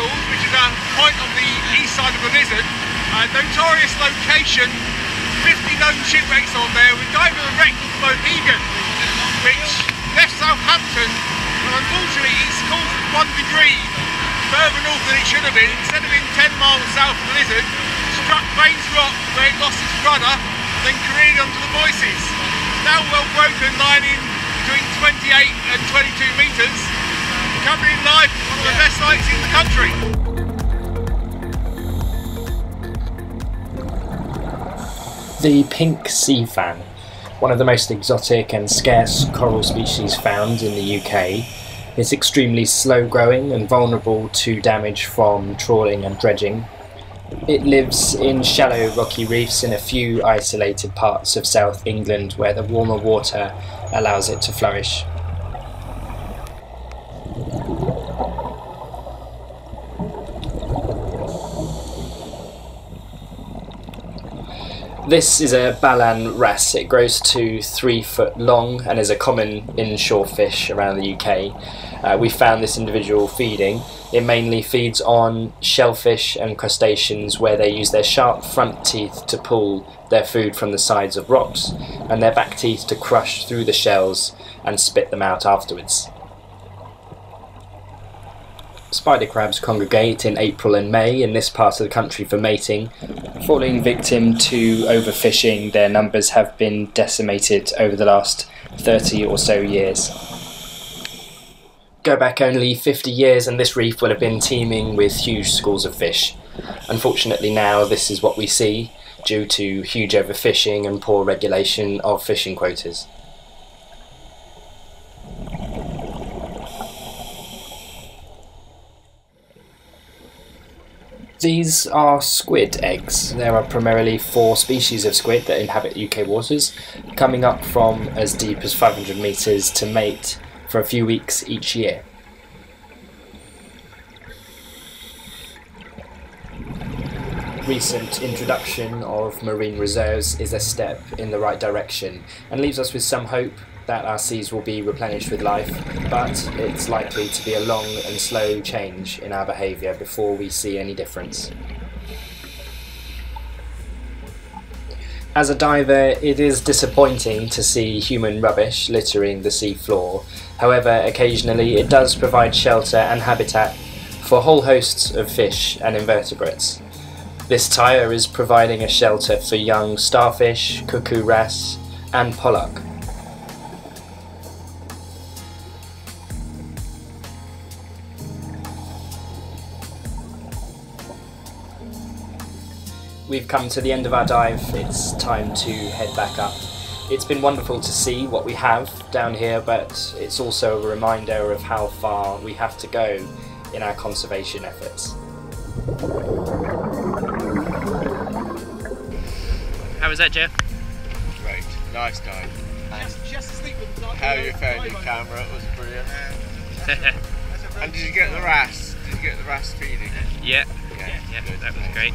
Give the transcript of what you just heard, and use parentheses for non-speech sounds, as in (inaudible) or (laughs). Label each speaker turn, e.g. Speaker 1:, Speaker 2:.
Speaker 1: a point on the east side of the Lizard, a notorious location, 50 known shipwrecks on there. We're diving a wreck called Mohegan, which left Southampton, but unfortunately it's caused one degree further north than it should have been. Instead of being 10 miles south of the Lizard, struck Baines Rock where it lost its rudder, then careened onto the Voices. Now well broken, lying in between 28 and 22 metres, covering live of the best sights in the country.
Speaker 2: The pink sea fan, one of the most exotic and scarce coral species found in the UK, is extremely slow growing and vulnerable to damage from trawling and dredging. It lives in shallow rocky reefs in a few isolated parts of South England where the warmer water allows it to flourish. This is a Ballan wrasse. It grows to three foot long and is a common inshore fish around the UK. Uh, we found this individual feeding. It mainly feeds on shellfish and crustaceans where they use their sharp front teeth to pull their food from the sides of rocks and their back teeth to crush through the shells and spit them out afterwards. Spider crabs congregate in April and May in this part of the country for mating. Falling victim to overfishing, their numbers have been decimated over the last 30 or so years. Go back only 50 years and this reef would have been teeming with huge schools of fish. Unfortunately, now this is what we see due to huge overfishing and poor regulation of fishing quotas. These are squid eggs. There are primarily four species of squid that inhabit UK waters, coming up from as deep as 500 metres to mate for a few weeks each year. Recent introduction of marine reserves is a step in the right direction and leaves us with some hope that our seas will be replenished with life, but it's likely to be a long and slow change in our behaviour before we see any difference. As a diver, it is disappointing to see human rubbish littering the sea floor. However, occasionally it does provide shelter and habitat for whole hosts of fish and invertebrates. This tire is providing a shelter for young starfish, cuckoo wrasse, and pollock. We've come to the end of our dive, it's time to head back up. It's been wonderful to see what we have down here, but it's also a reminder of how far we have to go in our conservation efforts.
Speaker 3: How was that, Jeff?
Speaker 1: Great, nice dive.
Speaker 4: Just, just asleep with the
Speaker 1: How you found your camera, it was brilliant. (laughs) And did you get the wrasse? Did you get the wrasse feeding?
Speaker 3: yeah,
Speaker 1: Yeah,
Speaker 3: yeah,
Speaker 1: good.
Speaker 3: that was great.